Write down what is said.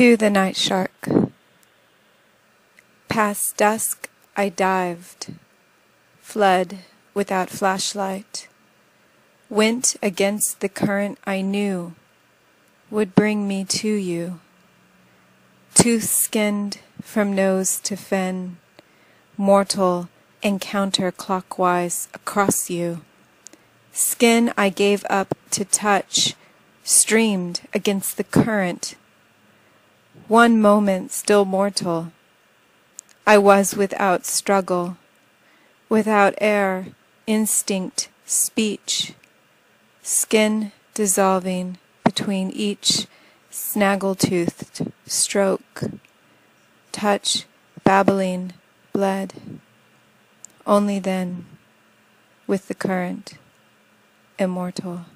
To the night shark. Past dusk I dived, fled without flashlight, went against the current I knew would bring me to you. Tooth skinned from nose to fin, mortal and counterclockwise across you. Skin I gave up to touch, streamed against the current one moment still mortal. I was without struggle, without air, instinct, speech, skin dissolving between each snaggle-toothed stroke, touch, babbling, bled. Only then, with the current, immortal.